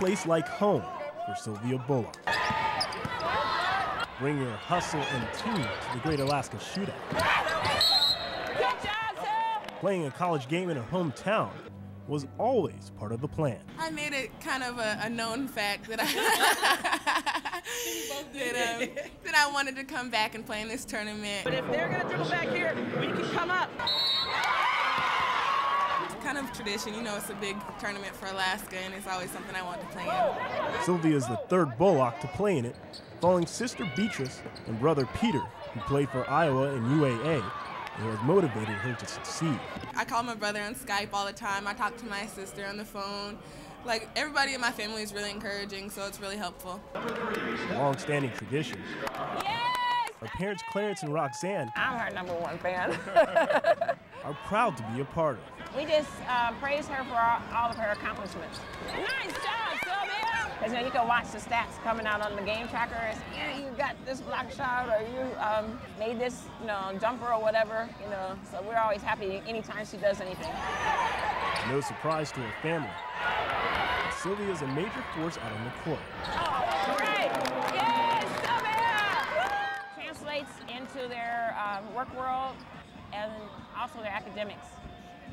place like home for Sylvia Bullock. Bringing her hustle and team to the Great Alaska Shootout. Playing a college game in her hometown was always part of the plan. I made it kind of a, a known fact that I that, um, that I wanted to come back and play in this tournament. But if they're gonna dribble back here, we can come up. It's kind of tradition, you know, it's a big tournament for Alaska, and it's always something I want to play in. Sylvia is the third Bullock to play in it, following sister Beatrice and brother Peter, who played for Iowa and UAA and has motivated her to succeed. I call my brother on Skype all the time. I talk to my sister on the phone. Like everybody in my family is really encouraging, so it's really helpful. Long-standing tradition. Yes! Our parents Clarence and Roxanne I'm her number one fan. are proud to be a part of. we just uh, praise her for all, all of her accomplishments. Nice job, Sylvia! Because you, know, you can watch the stats coming out on the game tracker. It's, yeah, you got this block shot or you um, made this you know, jumper or whatever. You know, so we're always happy anytime she does anything. No surprise to her family. Sylvia is a major force out on the court. Oh, great! Yes, Sylvia! Translates into their um, work world and also their academics.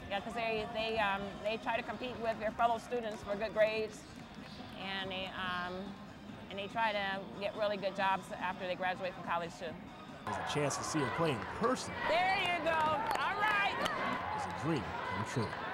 Yeah, because they they um, they try to compete with their fellow students for good grades, and they um, and they try to get really good jobs after they graduate from college too. There's a chance to see her play in person There you go. All right. It's a dream come true.